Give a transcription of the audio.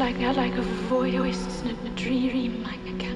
Like a voice in a dream, like a